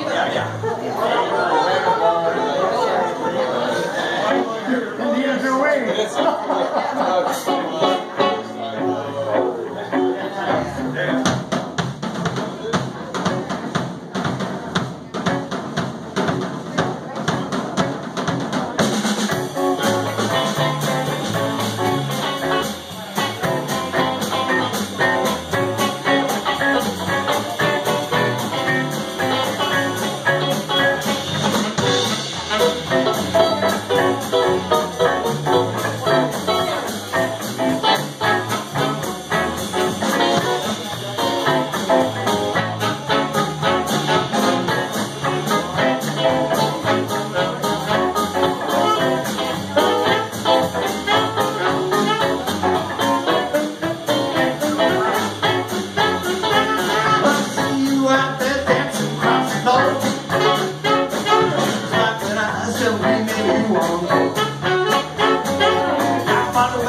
Yeah, yeah. Indians. Marvel